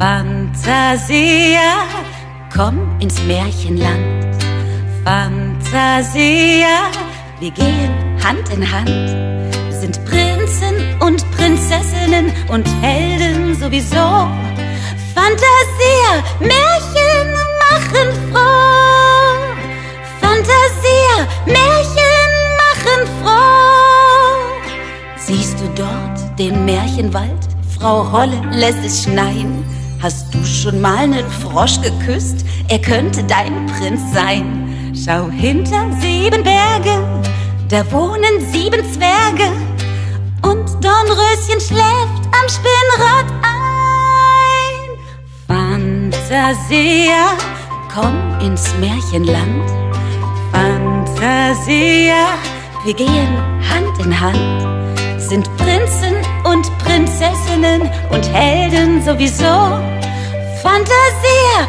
Fantasia, komm ins Märchenland. Fantasia, wir gehen Hand in Hand, sind Prinzen und Prinzessinnen und Helden sowieso. Fantasia, Märchen machen froh. Fantasia, Märchen machen froh. Siehst du dort den Märchenwald? Frau Holle lässt es schneien. Hast du schon mal nen Frosch geküsst? Er könnte dein Prinz sein. Schau hinter sieben Berge, da wohnen sieben Zwerge. Und Dornröschen schläft am Spinnrad ein. Fantasia, komm ins Märchenland. Fantasia, wir gehen Hand in Hand, sind Prinzen und Prinzessinnen und Helden sowieso. Fantasia,